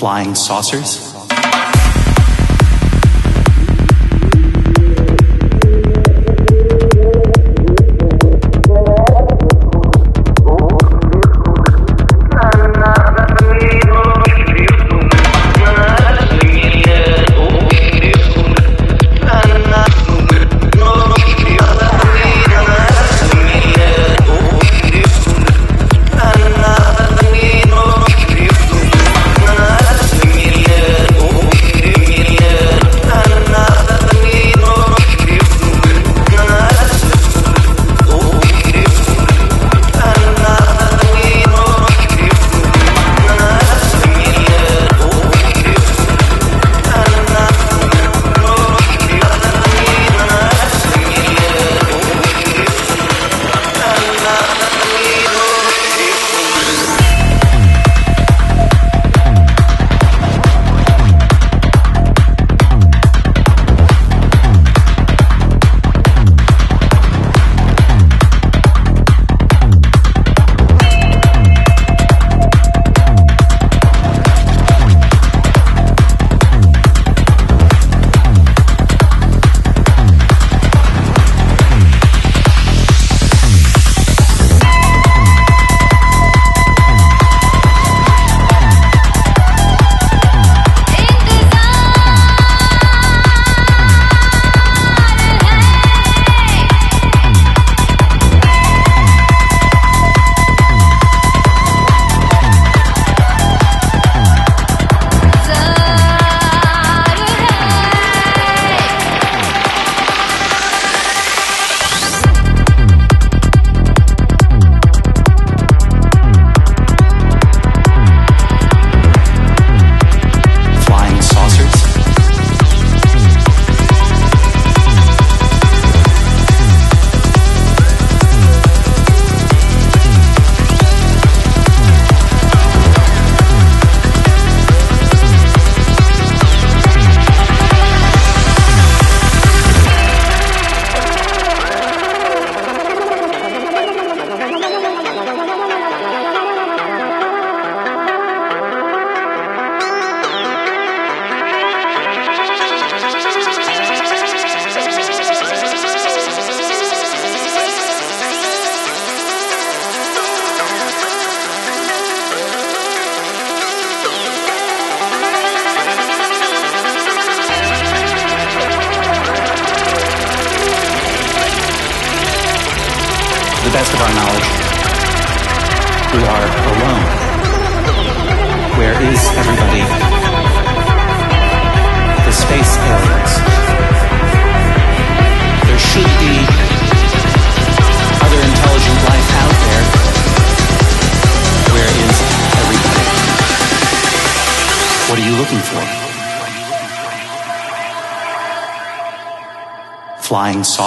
Flying saucers?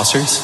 Saucers?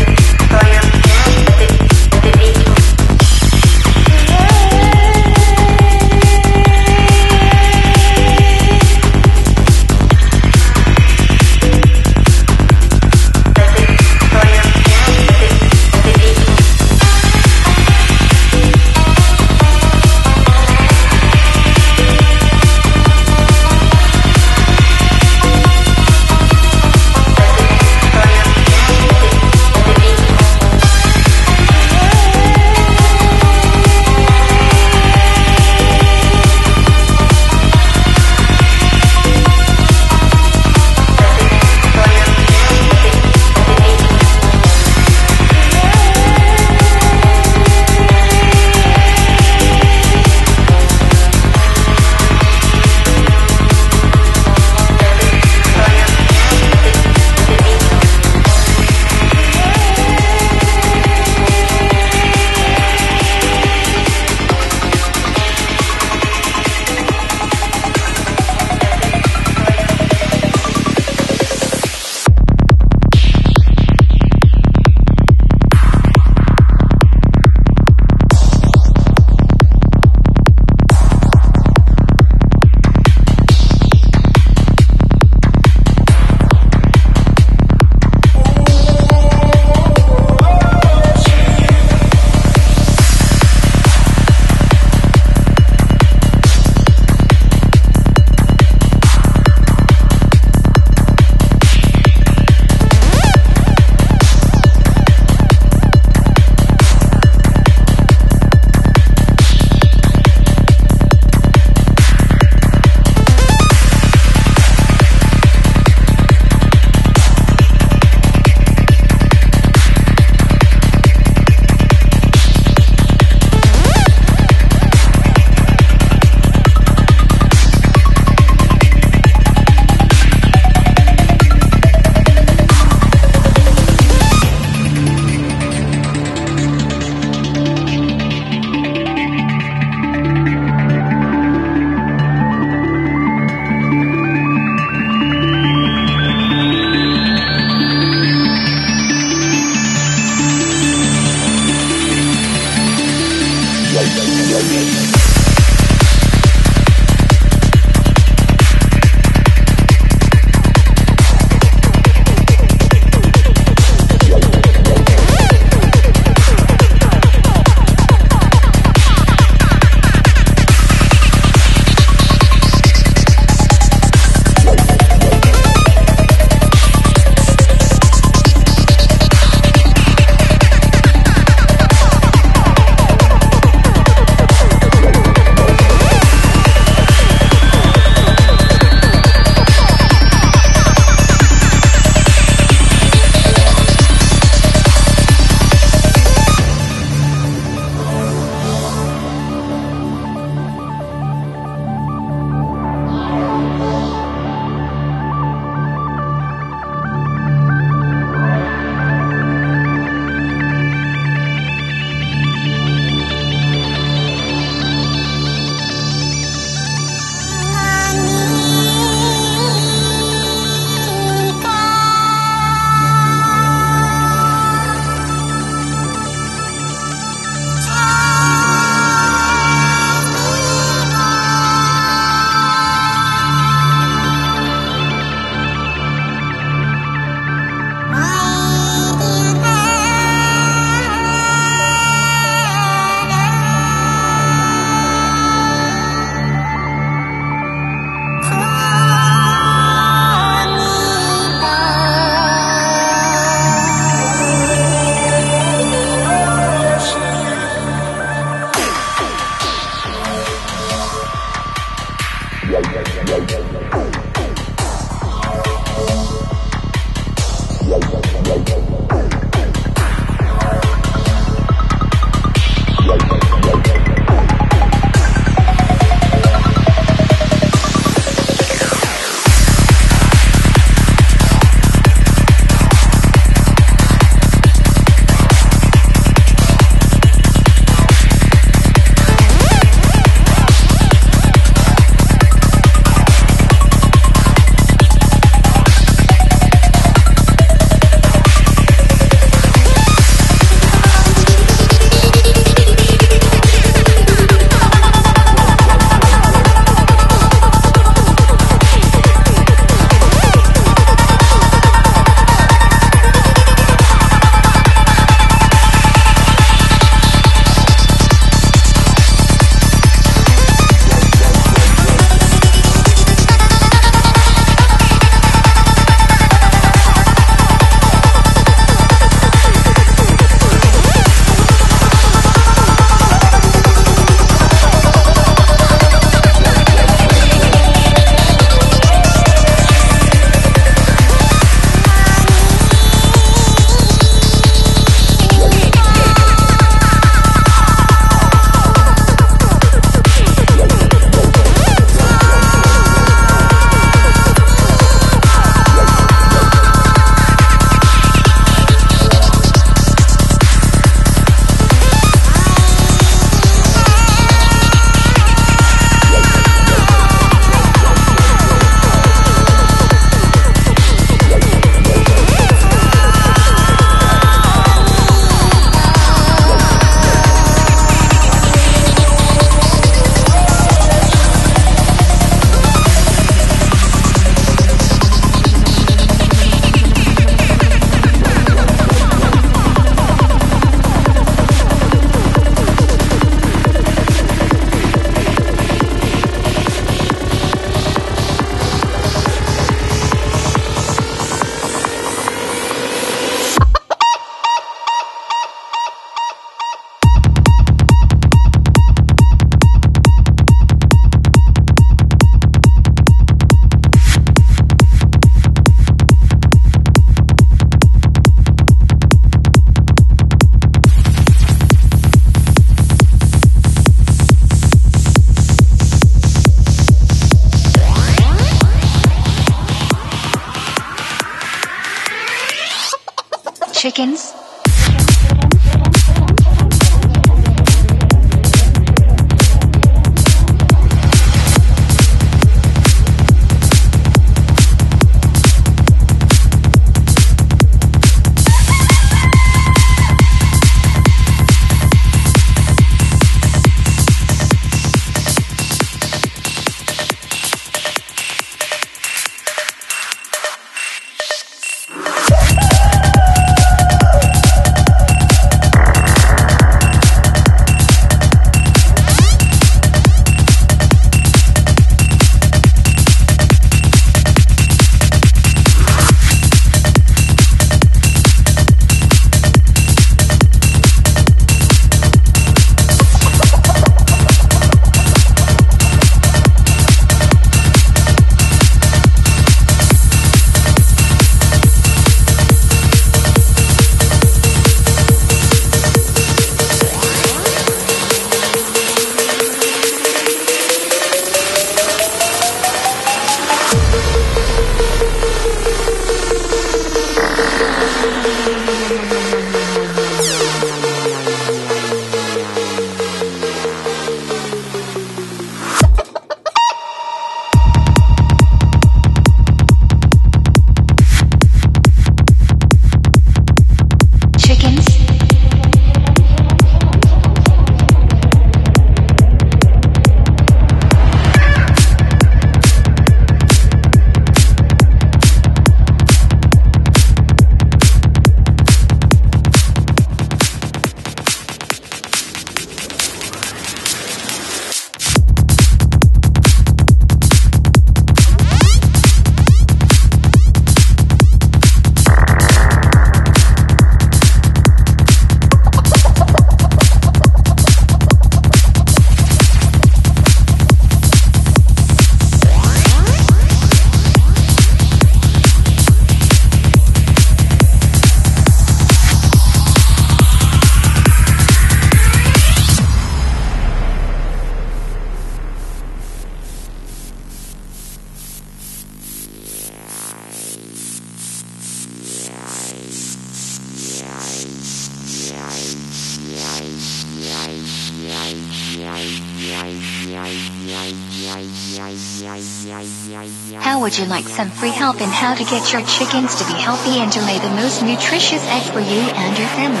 Would you like some free help in how to get your chickens to be healthy and to lay the most nutritious egg for you and your family?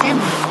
Family,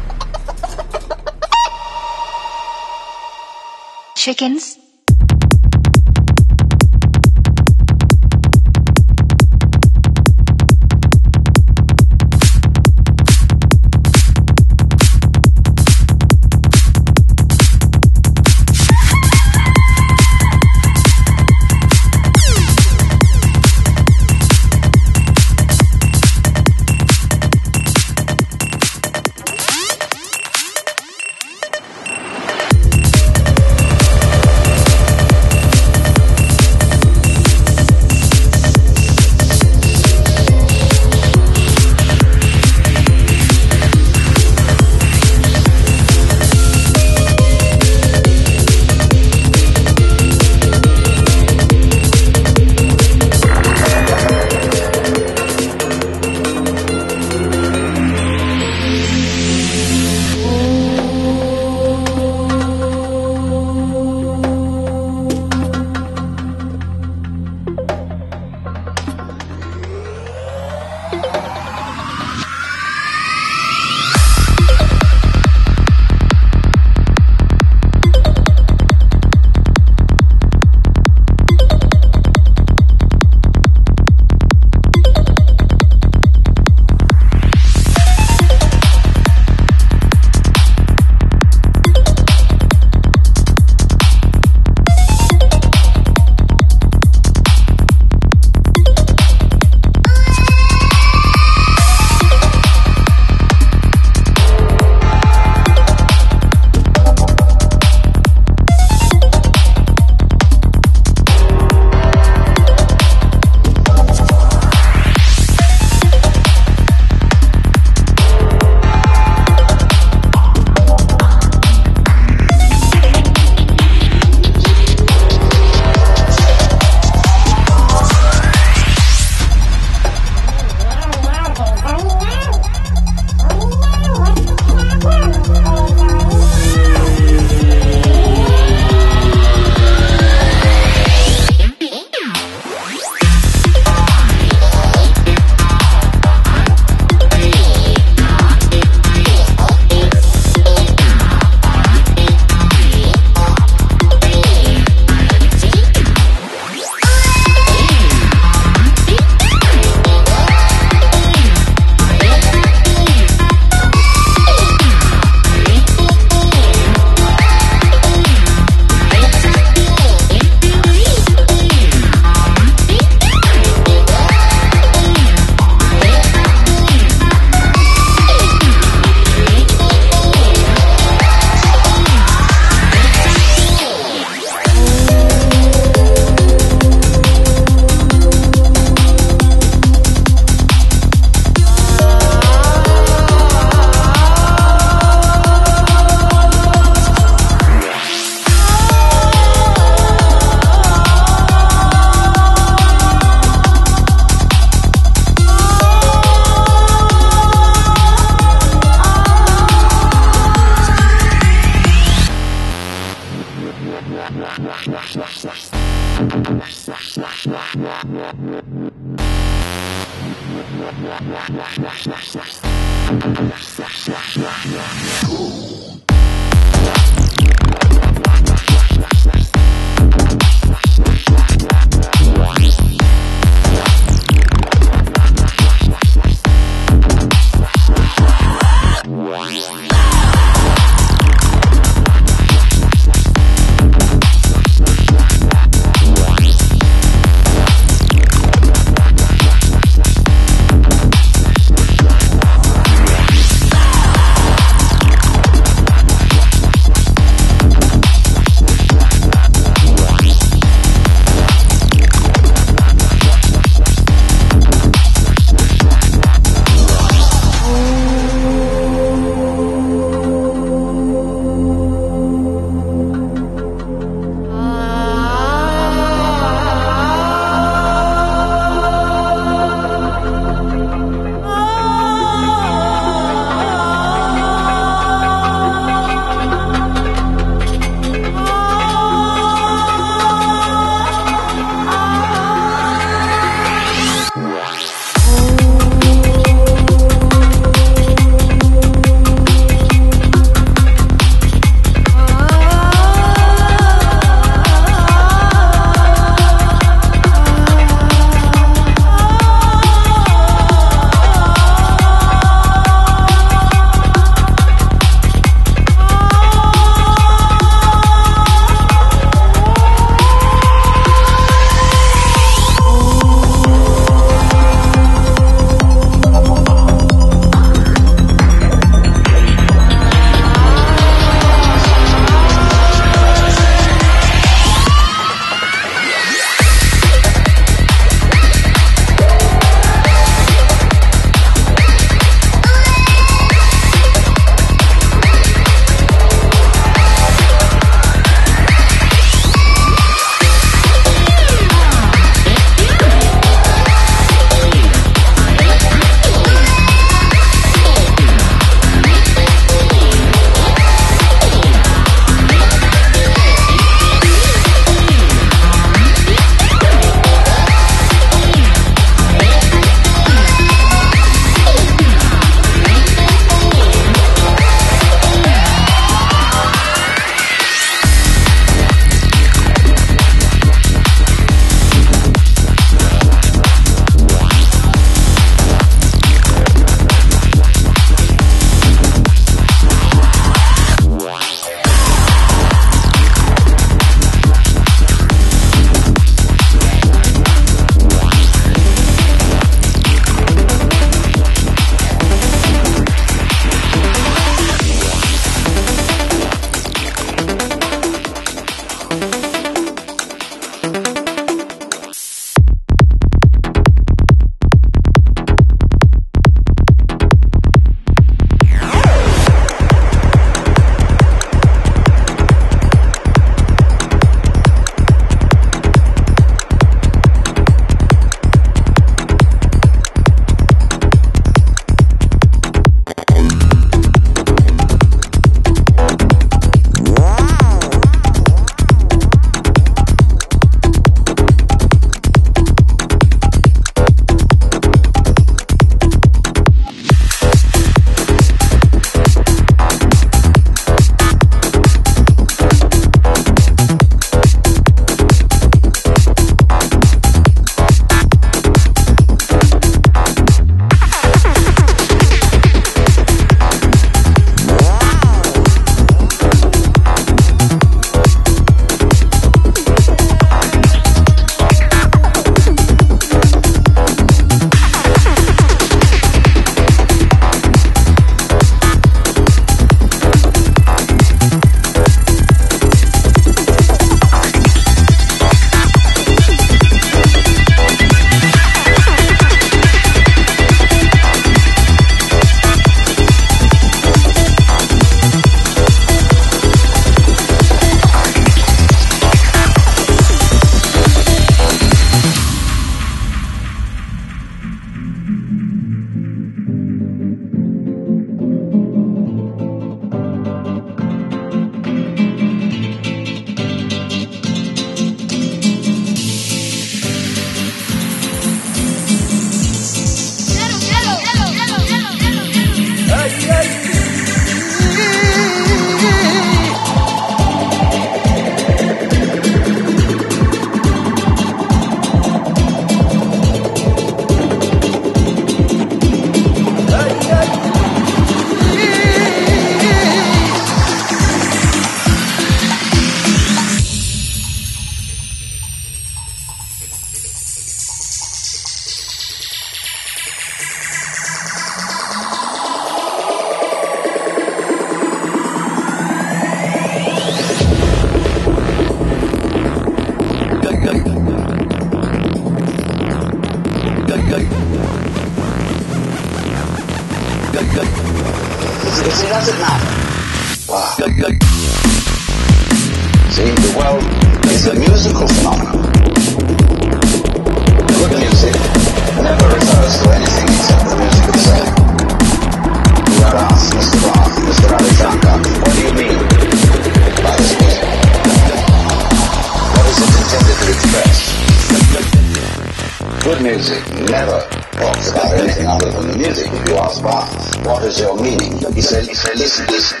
your meaning? He said, he said, listen, listen.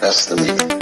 That's the meaning.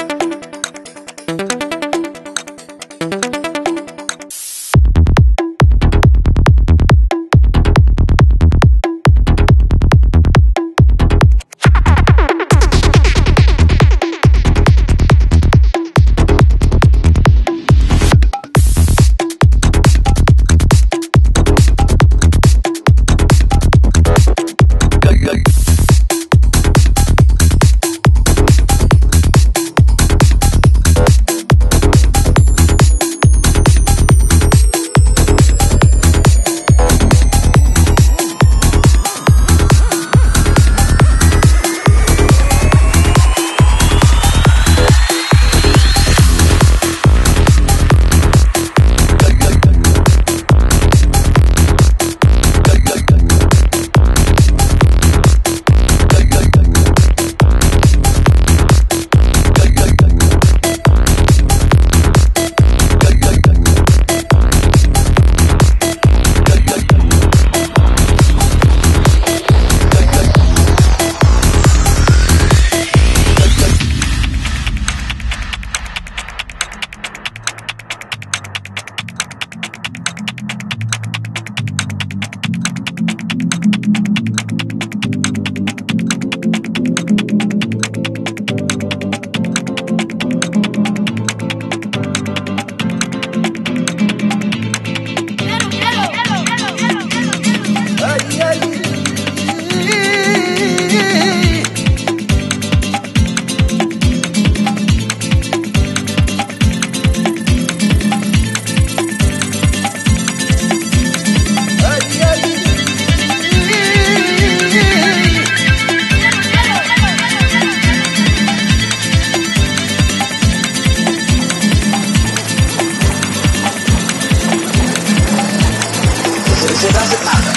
Does it matter?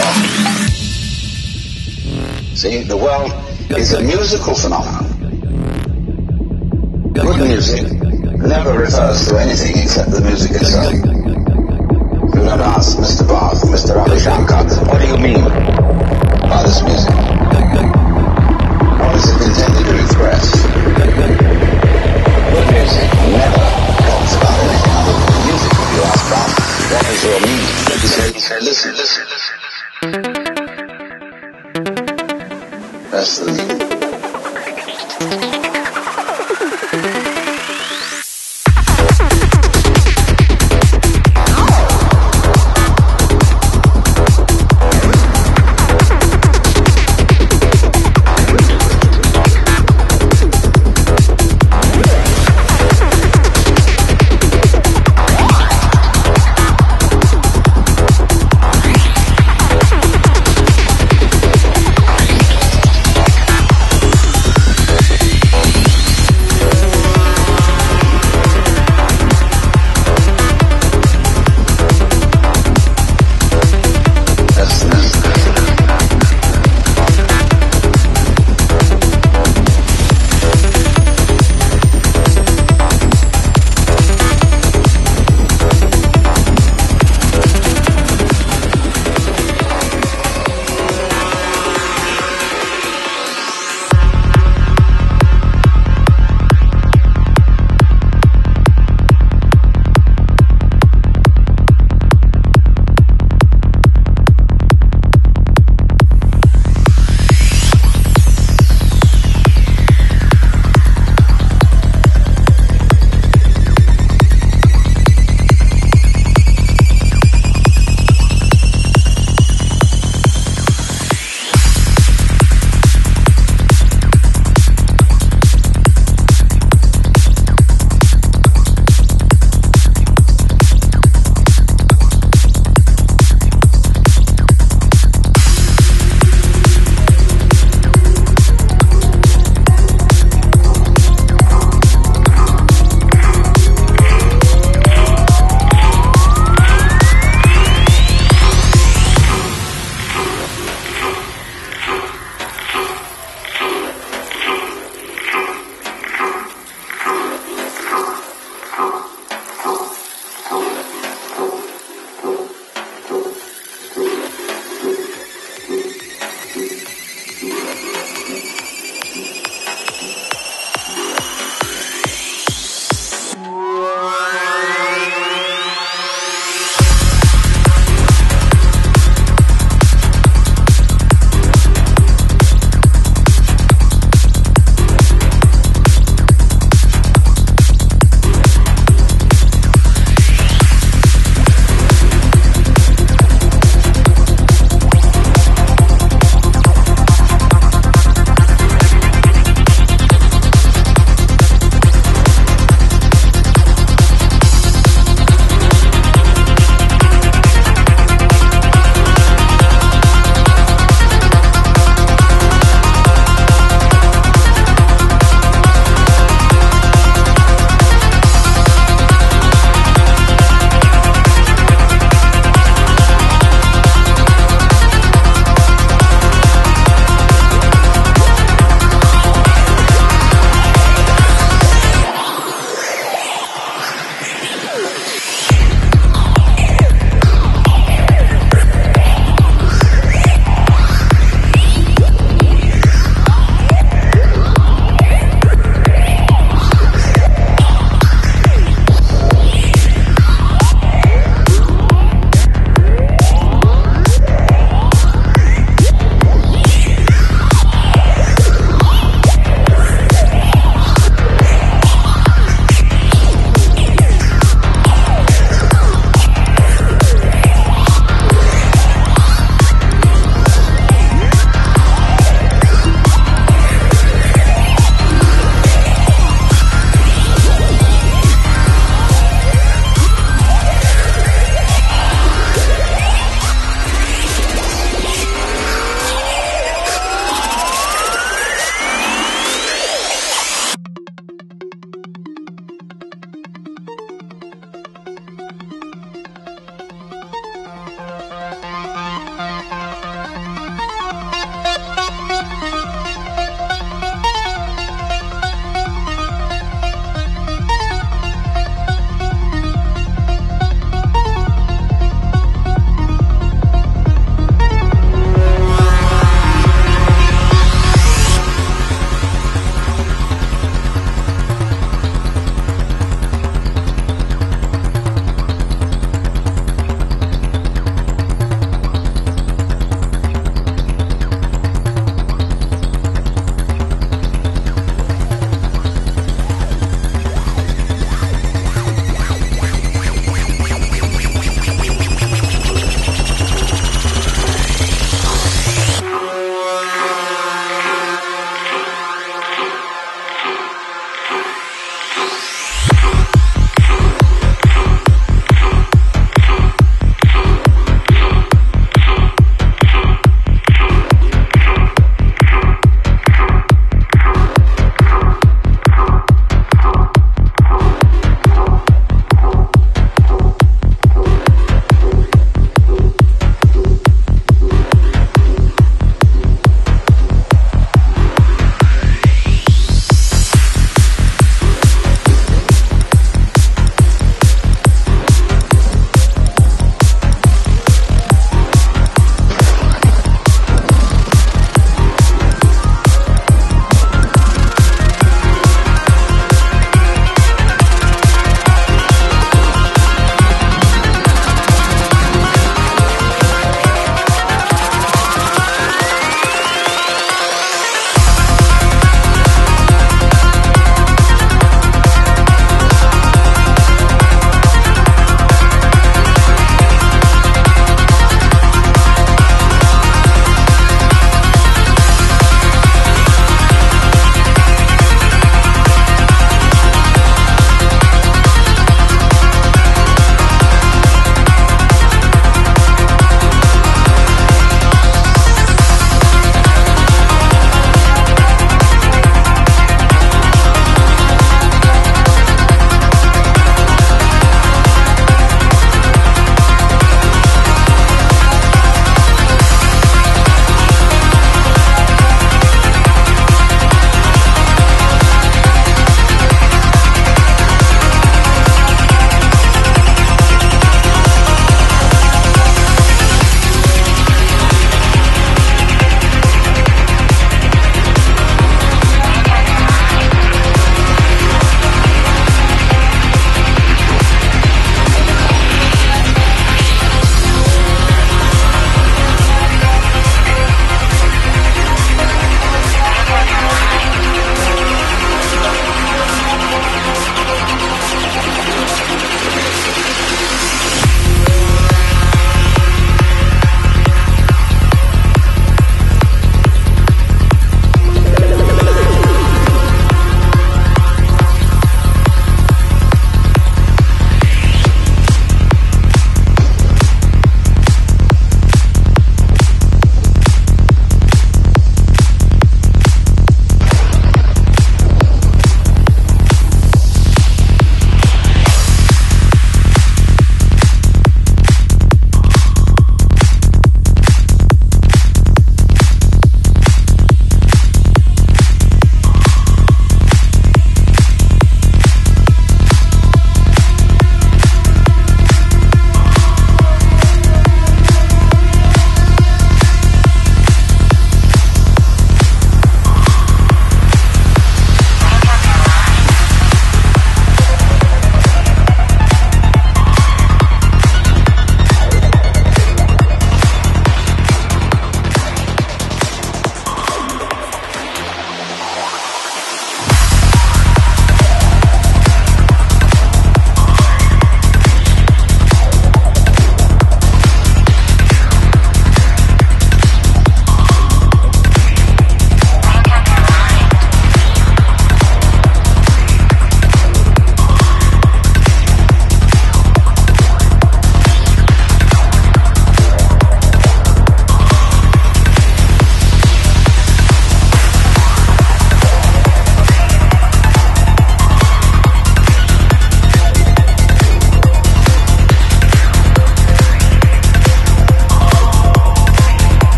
Well, see, the world is a musical phenomenon. Good music never refers to anything except the music itself. Don't ask Mr. Bach, Mr. Ravi Shankar, what do you mean by this music? What is it intended to express? Good music never talks about anything other than music. If you ask Bach, your meaning? He said, he said, listen, listen, listen. That's the.